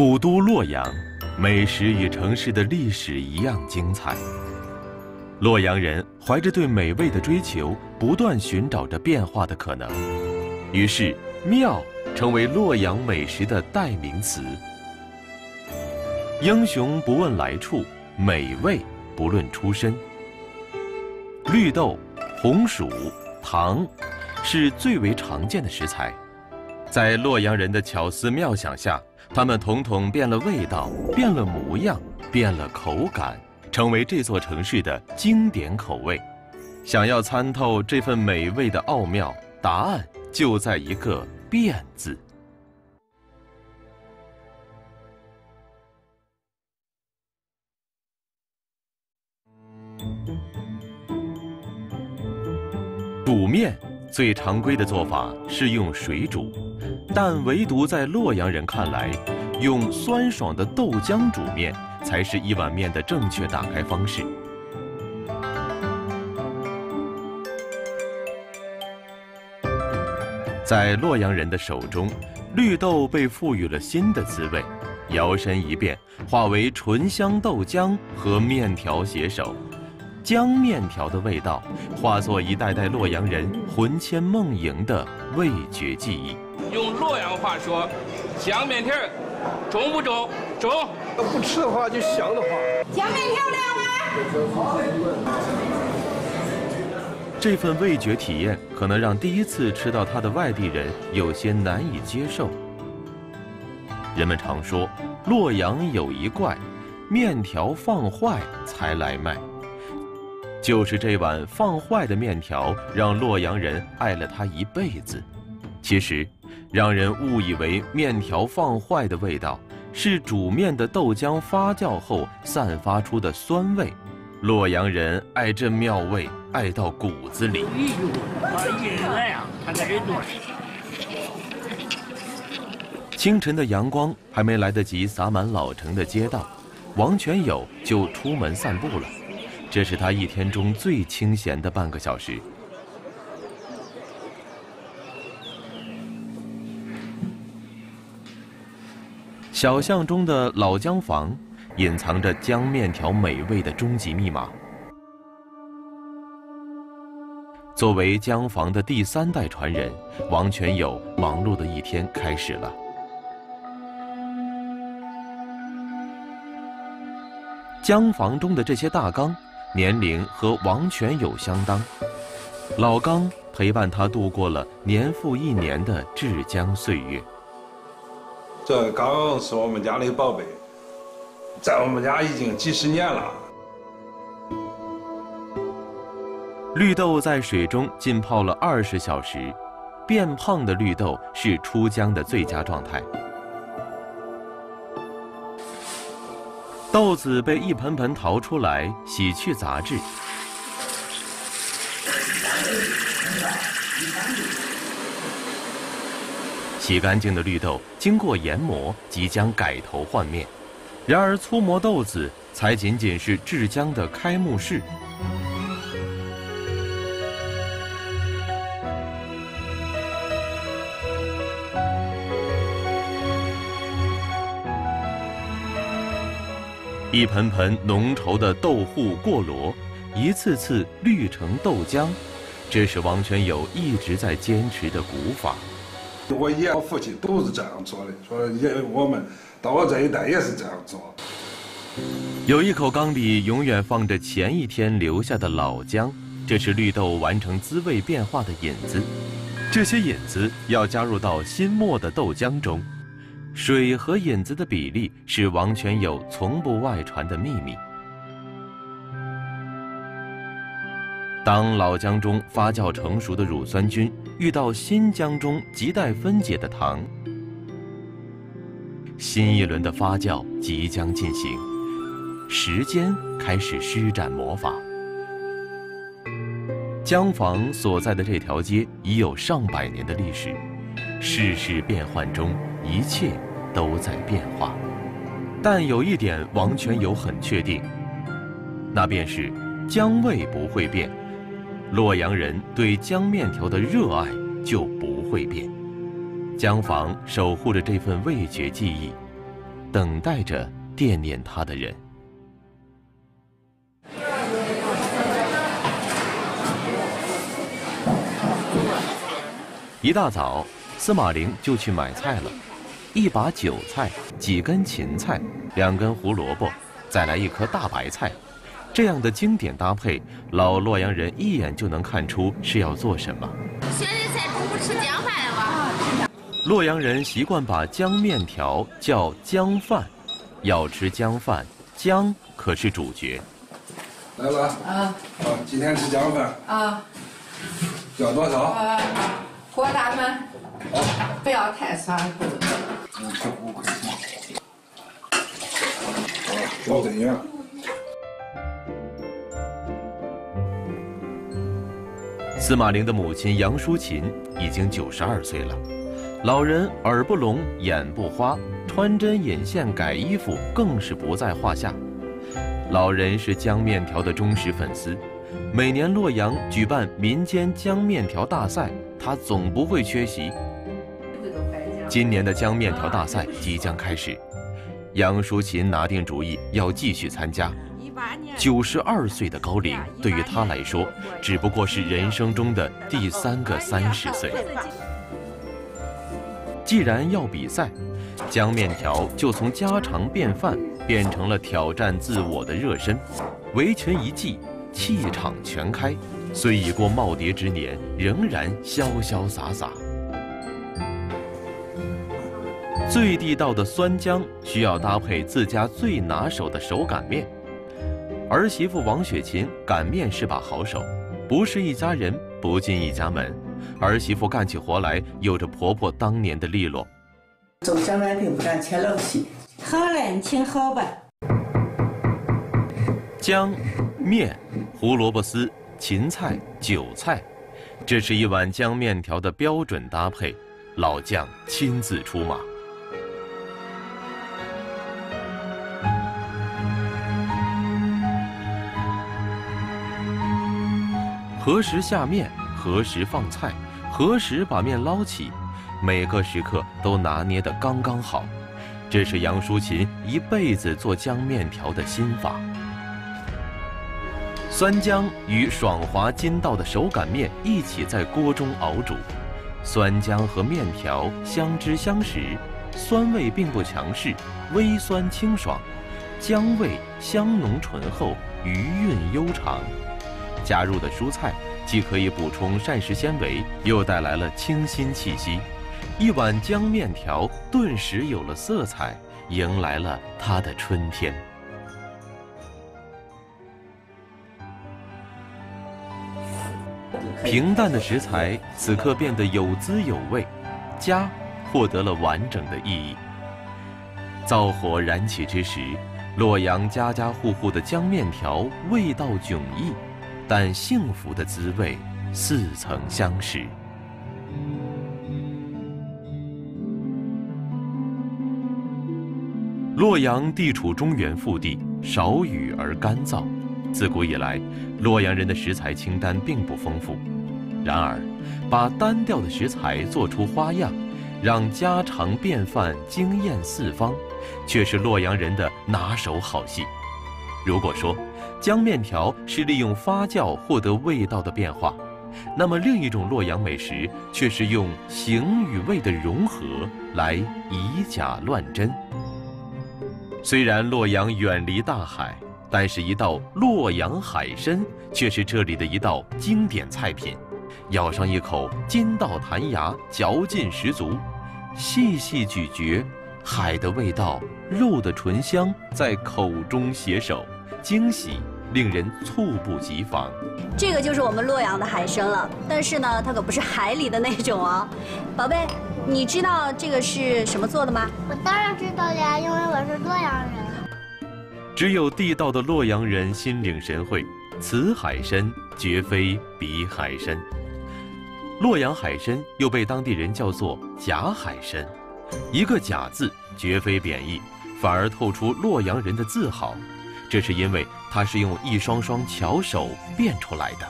古都洛阳，美食与城市的历史一样精彩。洛阳人怀着对美味的追求，不断寻找着变化的可能，于是妙成为洛阳美食的代名词。英雄不问来处，美味不论出身。绿豆、红薯、糖，是最为常见的食材。在洛阳人的巧思妙想下，他们统统变了味道，变了模样，变了口感，成为这座城市的经典口味。想要参透这份美味的奥妙，答案就在一个“变”字。煮面最常规的做法是用水煮。但唯独在洛阳人看来，用酸爽的豆浆煮面才是一碗面的正确打开方式。在洛阳人的手中，绿豆被赋予了新的滋味，摇身一变，化为醇香豆浆和面条携手，将面条的味道化作一代代洛阳人魂牵梦萦的味觉记忆。用洛阳话说，江面条中不中？中。不吃的话就香的话。江面条凉吗？这份味觉体验可能让第一次吃到它的外地人有些难以接受。人们常说，洛阳有一怪，面条放坏才来卖。就是这碗放坏的面条，让洛阳人爱了它一辈子。其实。让人误以为面条放坏的味道是煮面的豆浆发酵后散发出的酸味。洛阳人爱这妙味，爱到骨子里。清晨的阳光还没来得及洒满老城的街道，王全友就出门散步了。这是他一天中最清闲的半个小时。小巷中的老姜房，隐藏着姜面条美味的终极密码。作为姜房的第三代传人，王全友忙碌的一天开始了。姜房中的这些大缸，年龄和王全友相当，老刚陪伴他度过了年复一年的治江岁月。这刚是我们家的宝贝，在我们家已经几十年了。绿豆在水中浸泡了二十小时，变胖的绿豆是出浆的最佳状态。豆子被一盆盆淘出来，洗去杂质。洗干净的绿豆经过研磨，即将改头换面。然而粗磨豆子才仅仅是制浆的开幕式。一盆盆浓稠的豆糊过箩，一次次滤成豆浆，这是王全友一直在坚持的古法。我爷我父亲都是这样做的，说也我们到我这一代也是这样做。有一口缸里永远放着前一天留下的老姜，这是绿豆完成滋味变化的引子。这些引子要加入到新磨的豆浆中，水和引子的比例是王全友从不外传的秘密。当老姜中发酵成熟的乳酸菌遇到新姜中亟待分解的糖，新一轮的发酵即将进行，时间开始施展魔法。姜房所在的这条街已有上百年的历史，世事变幻中，一切都在变化。但有一点，王全友很确定，那便是姜味不会变。洛阳人对姜面条的热爱就不会变，姜房守护着这份味觉记忆，等待着惦念他的人。一大早，司马玲就去买菜了，一把韭菜，几根芹菜，两根胡萝卜，再来一颗大白菜，这样的经典搭配，老洛阳人一眼就能看出是要做什么。现在中午吃江饭了吧？洛阳人习惯把姜面条叫姜饭，要吃姜饭，姜可是主角。来了啊！好，今天吃姜饭啊，要多少？啊，火大吗？好，不要太酸口。五十五块钱。好，交给你了。司马玲的母亲杨淑琴已经九十二岁了，老人耳不聋，眼不花，穿针引线改衣服更是不在话下。老人是姜面条的忠实粉丝，每年洛阳举办民间姜面条大赛，他总不会缺席。今年的江面条大赛即将开始，杨淑琴拿定主意要继续参加。九十二岁的高龄，对于他来说，只不过是人生中的第三个三十岁。既然要比赛，江面条就从家常便饭变成了挑战自我的热身。围裙一系，气场全开，虽已过耄耋之年，仍然潇潇洒洒。最地道的酸姜需要搭配自家最拿手的手擀面。儿媳妇王雪琴擀面是把好手，不是一家人不进一家门。儿媳妇干起活来有着婆婆当年的利落。做小面饼不敢切老细。好嘞，你请好吧。姜、面、胡萝卜丝、芹菜、韭菜，这是一碗姜面条的标准搭配。老将亲自出马。何时下面？何时放菜？何时把面捞起？每个时刻都拿捏得刚刚好。这是杨淑琴一辈子做浆面条的心法。酸姜与爽滑筋道的手擀面一起在锅中熬煮，酸姜和面条相知相识，酸味并不强势，微酸清爽，姜味香浓醇厚，余韵悠长。加入的蔬菜既可以补充膳食纤维，又带来了清新气息，一碗浆面条顿时有了色彩，迎来了它的春天。平淡的食材此刻变得有滋有味，家获得了完整的意义。灶火燃起之时，洛阳家家户户的浆面条味道迥异。但幸福的滋味似曾相识。洛阳地处中原腹地，少雨而干燥，自古以来，洛阳人的食材清单并不丰富。然而，把单调的食材做出花样，让家常便饭惊艳四方，却是洛阳人的拿手好戏。如果说，姜面条是利用发酵获得味道的变化，那么另一种洛阳美食却是用形与味的融合来以假乱真。虽然洛阳远离大海，但是一道洛阳海参却是这里的一道经典菜品。咬上一口，筋道弹牙，嚼劲十足，细细咀嚼，海的味道，肉的醇香在口中携手。惊喜令人猝不及防。这个就是我们洛阳的海参了，但是呢，它可不是海里的那种哦。宝贝，你知道这个是什么做的吗？我当然知道了呀，因为我是洛阳人。只有地道的洛阳人心领神会，此海参绝非彼海参。洛阳海参又被当地人叫做假海参，一个“假”字绝非贬义，反而透出洛阳人的自豪。这是因为他是用一双双巧手变出来的。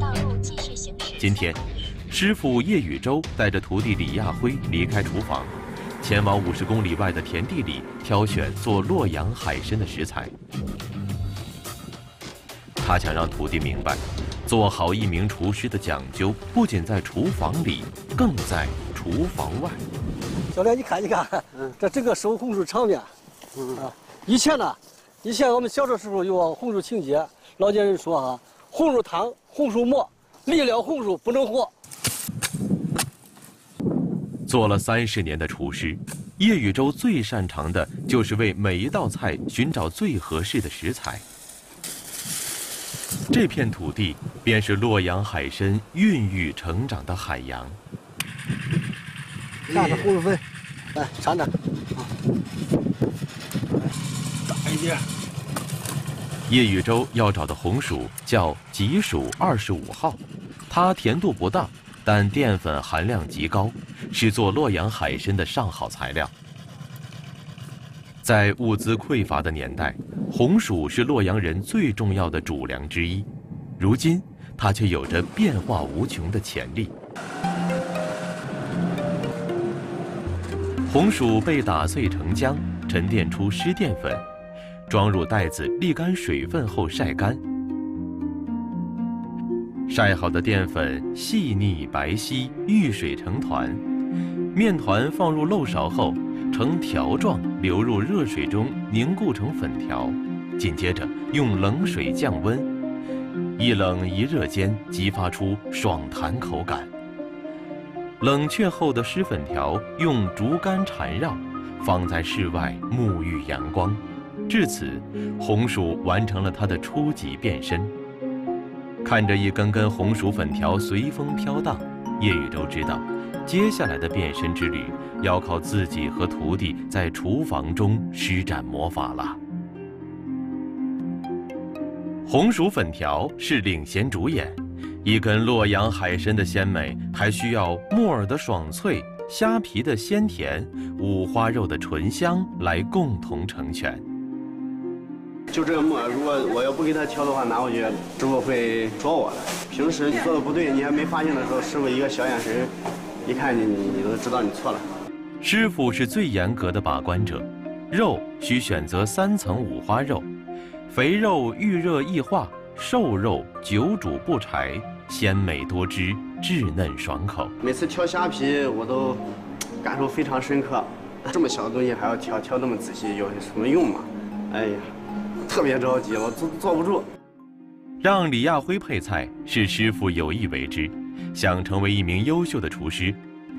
道路继续行驶。今天师傅叶宇舟带着徒弟李亚辉离开厨房前往五十公里外的田地里挑选做洛阳海参的食材。他想让徒弟明白，做好一名厨师的讲究不仅在厨房里，更在厨房外。教练，你看，你看，这整个收红薯场面，啊，以前呢，以前我们小的时候有红薯情节，老年人说啊，红薯汤、红薯馍，离了红薯不能活。做了三十年的厨师，叶宇洲最擅长的就是为每一道菜寻找最合适的食材。这片土地便是洛阳海参孕育成长的海洋。下着红薯粉，来尝尝。大一点。叶宇洲要找的红薯叫吉薯二十五号，它甜度不大，但淀粉含量极高，是做洛阳海参的上好材料。在物资匮乏的年代，红薯是洛阳人最重要的主粮之一。如今，它却有着变化无穷的潜力。红薯被打碎成浆，沉淀出湿淀粉，装入袋子沥干水分后晒干。晒好的淀粉细腻白皙，遇水成团。面团放入漏勺后呈条状，流入热水中凝固成粉条。紧接着用冷水降温，一冷一热间激发出爽弹口感。冷却后的湿粉条用竹竿缠绕，放在室外沐浴阳光。至此，红薯完成了它的初级变身。看着一根根红薯粉条随风飘荡，叶宇洲知道，接下来的变身之旅要靠自己和徒弟在厨房中施展魔法了。红薯粉条是领衔主演。一根洛阳海参的鲜美，还需要木耳的爽脆、虾皮的鲜甜、五花肉的醇香来共同成全。就这个木耳，如果我要不给他挑的话，拿回去师傅会说我的。平时你做的不对，你还没发现的时候，师傅一个小眼神，一看你，你都知道你错了。师傅是最严格的把关者，肉需选择三层五花肉，肥肉遇热易化，瘦肉久煮不柴。鲜美多汁，稚嫩爽口。每次挑虾皮，我都感受非常深刻。这么小的东西还要挑，挑那么仔细，有什么用嘛？哎呀，特别着急，我坐坐不住。让李亚辉配菜是师傅有意为之。想成为一名优秀的厨师，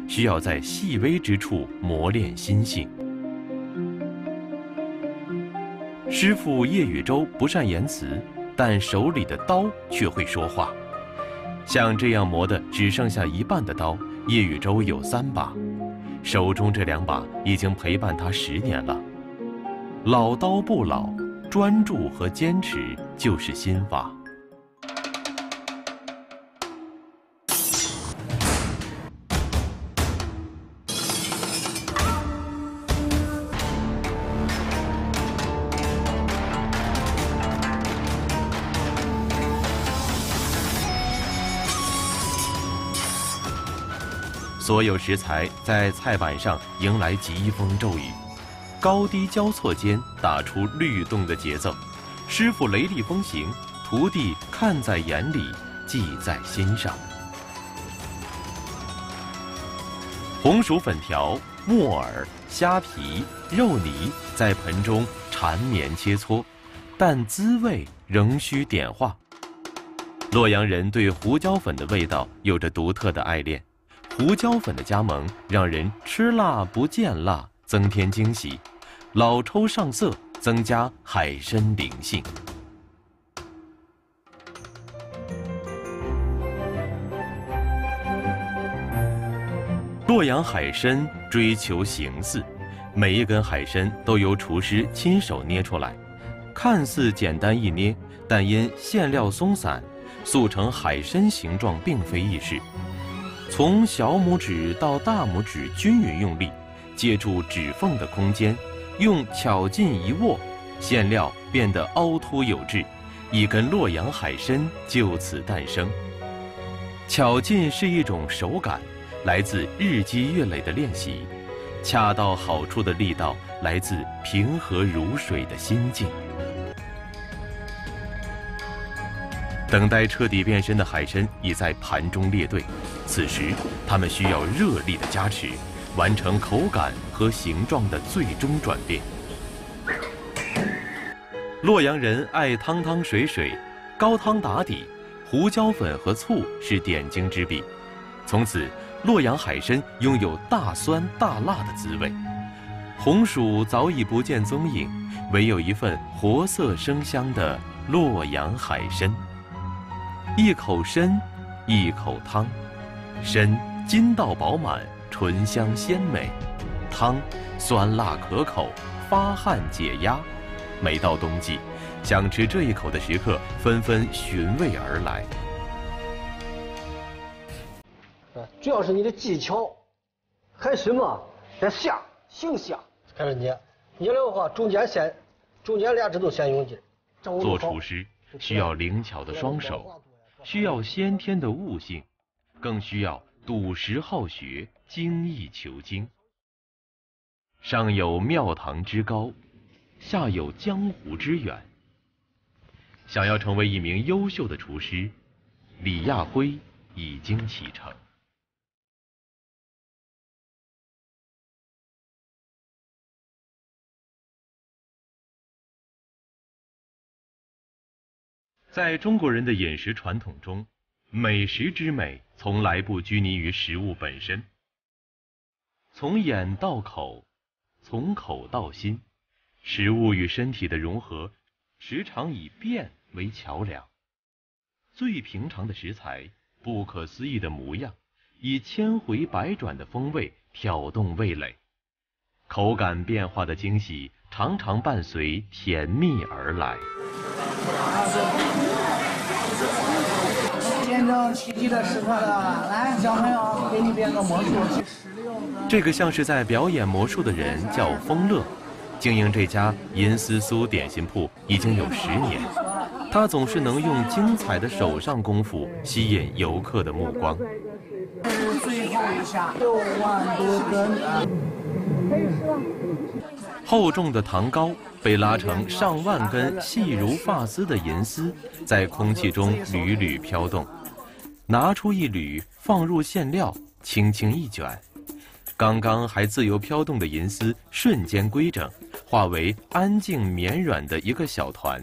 需要在细微之处磨练心性。师傅叶宇洲不善言辞，但手里的刀却会说话。像这样磨的只剩下一半的刀，叶宇洲有三把，手中这两把已经陪伴他十年了。老刀不老，专注和坚持就是心法。所有食材在菜板上迎来疾风骤雨，高低交错间打出律动的节奏。师傅雷厉风行，徒弟看在眼里，记在心上。红薯粉条、木耳、虾皮、肉泥在盆中缠绵切磋，但滋味仍需点化。洛阳人对胡椒粉的味道有着独特的爱恋。胡椒粉的加盟，让人吃辣不见辣，增添惊喜；老抽上色，增加海参灵性。洛阳海参追求形似，每一根海参都由厨师亲手捏出来，看似简单易捏，但因馅料松散，塑成海参形状并非易事。从小拇指到大拇指均匀用力，借助指缝的空间，用巧劲一握，馅料变得凹凸有致，一根洛阳海参就此诞生。巧劲是一种手感，来自日积月累的练习；恰到好处的力道，来自平和如水的心境。等待彻底变身的海参已在盘中列队，此时它们需要热力的加持，完成口感和形状的最终转变。洛阳人爱汤汤水水，高汤打底，胡椒粉和醋是点睛之笔。从此，洛阳海参拥有大酸大辣的滋味。红薯早已不见踪影，唯有一份活色生香的洛阳海参。一口参，一口汤，参筋道饱满，醇香鲜美；汤酸辣可口，发汗解压。每到冬季，想吃这一口的食客纷纷寻味而来。主要是你的技巧，还什么，得下行下开始捏，捏了的话中间先，中间俩指头先用劲。做厨师需要灵巧的双手。需要先天的悟性，更需要笃实好学、精益求精。上有庙堂之高，下有江湖之远。想要成为一名优秀的厨师，李亚辉已经启程。在中国人的饮食传统中，美食之美从来不拘泥于食物本身。从眼到口，从口到心，食物与身体的融合，时常以变为桥梁。最平常的食材，不可思议的模样，以千回百转的风味挑动味蕾，口感变化的惊喜，常常伴随甜蜜而来。见证奇迹的时刻了，来，小朋友，给你变个魔术。这个像是在表演魔术的人叫丰乐，经营这家银丝酥点心铺已经有十年。他总是能用精彩的手上功夫吸引游客的目光。最后一下，六万多根。厚重的糖糕被拉成上万根细如发丝的银丝，在空气中屡屡飘动。拿出一缕，放入馅料，轻轻一卷，刚刚还自由飘动的银丝瞬间规整，化为安静绵软的一个小团。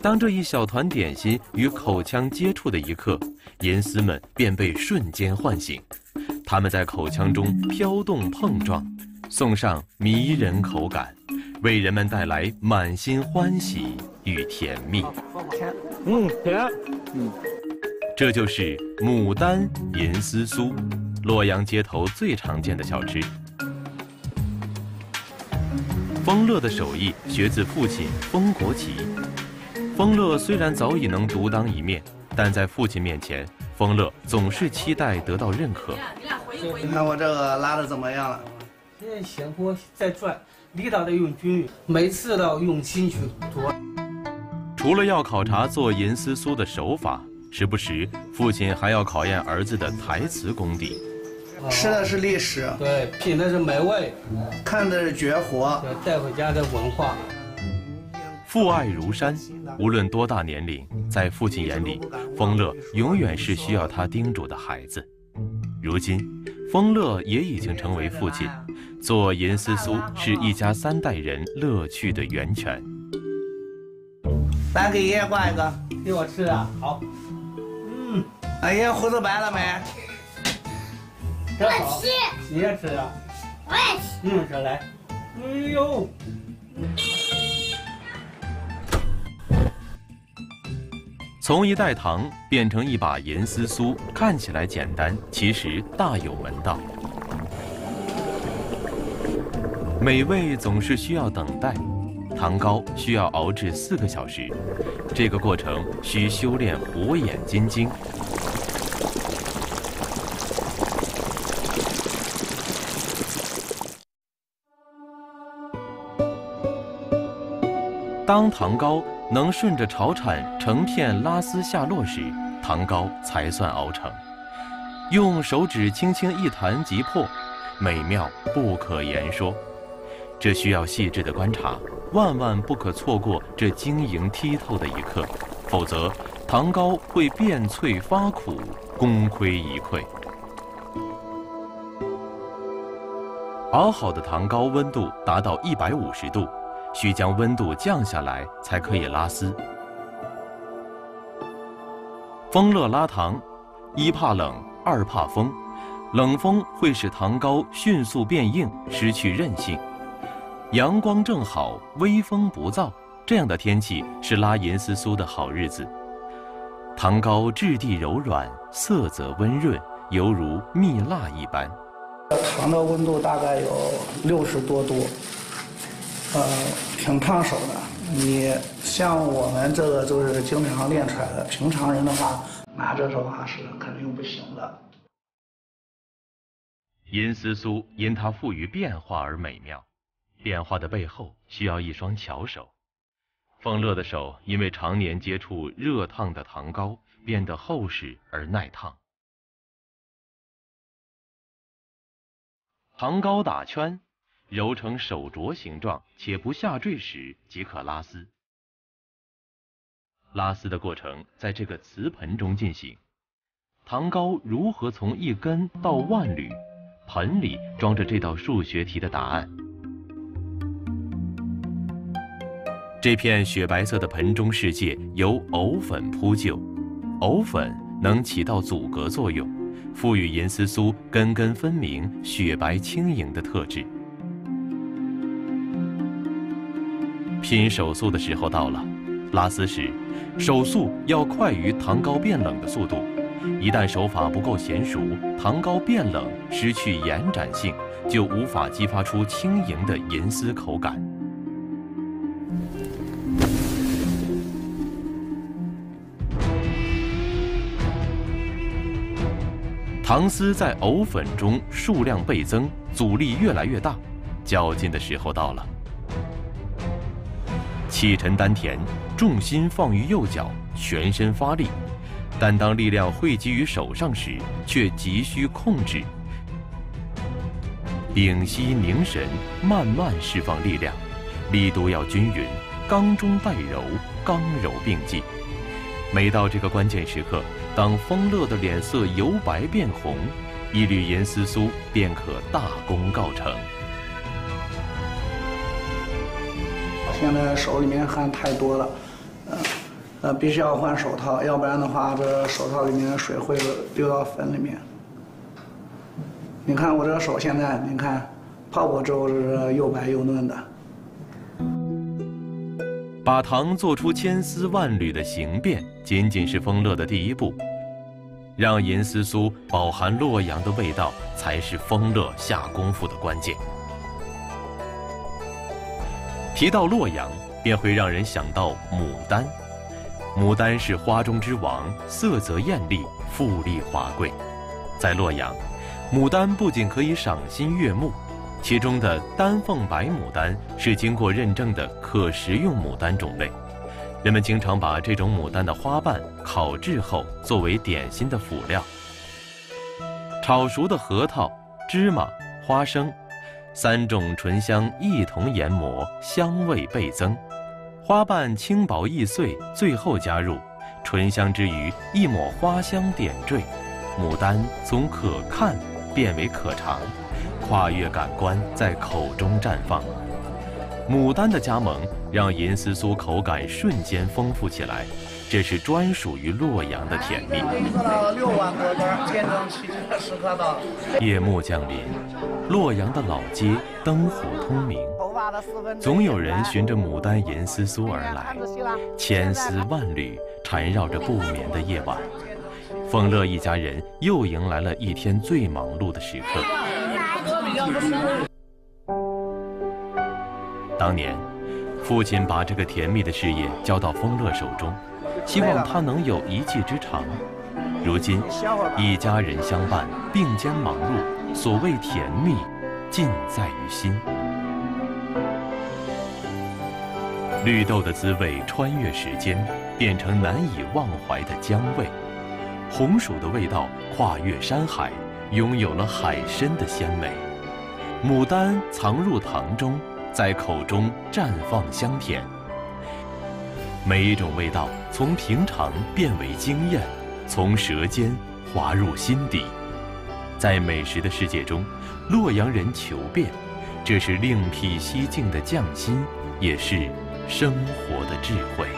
当这一小团点心与口腔接触的一刻，银丝们便被瞬间唤醒，它们在口腔中飘动碰撞。送上迷人口感，为人们带来满心欢喜与甜蜜。嗯，甜。嗯，这就是牡丹银丝酥，洛阳街头最常见的小吃。丰乐的手艺学自父亲丰国奇。丰乐虽然早已能独当一面，但在父亲面前，丰乐总是期待得到认可。你看我这个拉的怎么样了？现在先锅再转，力道得用均匀，每次都要用心去做。除了要考察做银丝酥的手法，时不时父亲还要考验儿子的台词功底。吃的是历史，对，品的是美味，看的是绝活，带回家的文化。父爱如山，无论多大年龄，在父亲眼里，丰乐永远是需要他叮嘱的孩子。如今，丰乐也已经成为父亲。做银丝酥是一家三代人乐趣的源泉。来，给爷爷挂一个，给我吃啊！好。嗯，爷爷胡子白了没？我吃。你也吃啊？我也吃。嗯，这来。哎呦。从一袋糖变成一把银丝酥，看起来简单，其实大有门道。美味总是需要等待，糖糕需要熬制四个小时，这个过程需修炼火眼金睛。当糖糕能顺着炒铲成片拉丝下落时，糖糕才算熬成。用手指轻轻一弹即破，美妙不可言说。这需要细致的观察，万万不可错过这晶莹剔透的一刻，否则糖糕会变脆发苦，功亏一篑。熬好的糖糕温度达到一百五十度，需将温度降下来才可以拉丝。风乐拉糖，一怕冷，二怕风。冷风会使糖糕迅速变硬，失去韧性。阳光正好，微风不燥，这样的天气是拉银丝酥的好日子。糖糕质地柔软，色泽温润，犹如蜜蜡一般。糖的温度大概有六十多度，呃，挺烫手的。你像我们这个就是经常练出来的，平常人的话拿着的话是肯定不行的。银丝酥因它富于变化而美妙。变化的背后需要一双巧手。丰乐的手因为常年接触热烫的糖糕，变得厚实而耐烫。糖糕打圈，揉成手镯形状且不下坠时即可拉丝。拉丝的过程在这个瓷盆中进行。糖糕如何从一根到万缕？盆里装着这道数学题的答案。这片雪白色的盆中世界由藕粉铺就，藕粉能起到阻隔作用，赋予银丝酥根根分明、雪白轻盈的特质。拼手速的时候到了，拉丝时，手速要快于糖糕变冷的速度。一旦手法不够娴熟，糖糕变冷，失去延展性，就无法激发出轻盈的银丝口感。糖丝在藕粉中数量倍增，阻力越来越大，较劲的时候到了。气沉丹田，重心放于右脚，全身发力。但当力量汇集于手上时，却急需控制。屏息凝神，慢慢释放力量，力度要均匀，刚中带柔，刚柔并济。每到这个关键时刻。当丰乐的脸色由白变红，一缕银丝酥便可大功告成。现在手里面汗太多了，呃，呃，必须要换手套，要不然的话，这手套里面的水会流到粉里面。你看我这个手现在，你看泡过之后是又白又嫩的。把糖做出千丝万缕的形变，仅仅是丰乐的第一步。让银丝酥饱含洛阳的味道，才是丰乐下功夫的关键。提到洛阳，便会让人想到牡丹。牡丹是花中之王，色泽艳丽，富丽华贵。在洛阳，牡丹不仅可以赏心悦目。其中的丹凤白牡丹是经过认证的可食用牡丹种类，人们经常把这种牡丹的花瓣烤制后作为点心的辅料。炒熟的核桃、芝麻、花生三种醇香一同研磨，香味倍增。花瓣轻薄易碎，最后加入，醇香之余一抹花香点缀，牡丹从可看变为可尝。跨越感官，在口中绽放。牡丹的加盟让银丝酥口感瞬间丰富起来，这是专属于洛阳的甜蜜。夜幕降临，洛阳的老街灯火通明，总有人循着牡丹银丝酥而来，千丝万缕缠绕着不眠的夜晚。丰乐一家人又迎来了一天最忙碌的时刻。当年，父亲把这个甜蜜的事业交到丰乐手中，希望他能有一技之长。如今，一家人相伴，并肩忙碌，所谓甜蜜，尽在于心。绿豆的滋味穿越时间，变成难以忘怀的姜味。红薯的味道跨越山海，拥有了海参的鲜美。牡丹藏入糖中，在口中绽放香甜。每一种味道从平常变为惊艳，从舌尖滑入心底。在美食的世界中，洛阳人求变，这是另辟蹊径的匠心，也是生活的智慧。